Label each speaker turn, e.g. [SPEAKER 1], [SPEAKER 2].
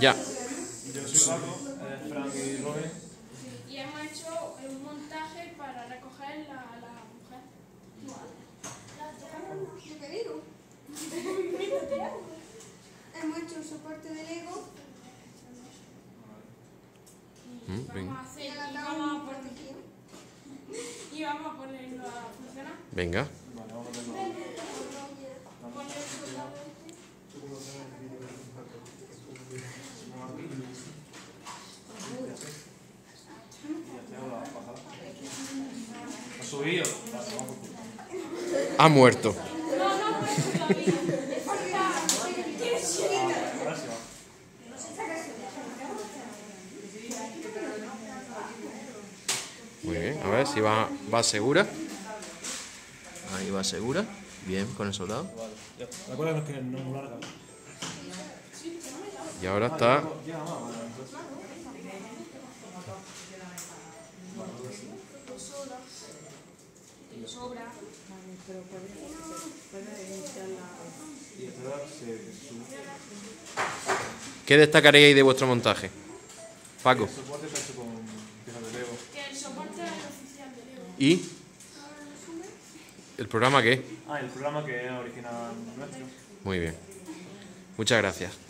[SPEAKER 1] Ya.
[SPEAKER 2] Yo soy Paco, eh, Frank y Robin.
[SPEAKER 3] Y hemos hecho un montaje para recoger la, la mujer.
[SPEAKER 4] ¿Qué digo? Hemos hecho un soporte de Lego
[SPEAKER 3] Y
[SPEAKER 1] Mm,
[SPEAKER 3] vamos
[SPEAKER 1] venga.
[SPEAKER 3] a hacer,
[SPEAKER 4] y
[SPEAKER 3] y vamos a poner,
[SPEAKER 4] aquí.
[SPEAKER 3] y vamos a ponerlo a funcionar.
[SPEAKER 1] Venga.
[SPEAKER 2] Vale, vamos a hacerlo.
[SPEAKER 3] Poner el soldado este.
[SPEAKER 2] ¿Has subido? Vale, vamos por
[SPEAKER 1] Ha muerto.
[SPEAKER 3] No, no, pues todavía.
[SPEAKER 2] Sí va.
[SPEAKER 1] Muy bien. A ver si va, va segura. Ahí va segura. Bien, con el soldado.
[SPEAKER 2] Vale, que no larga.
[SPEAKER 1] Y ahora está.
[SPEAKER 2] Vale.
[SPEAKER 3] Sobra.
[SPEAKER 2] Y sube.
[SPEAKER 1] ¿Qué destacaríais de vuestro montaje? Paco.
[SPEAKER 2] El soporte está hecho con piezas de Lego.
[SPEAKER 3] Que el soporte es el oficial de Lego.
[SPEAKER 1] ¿Y el programa qué?
[SPEAKER 2] Ah, el programa que es original nuestro.
[SPEAKER 1] Muy bien. Muchas gracias.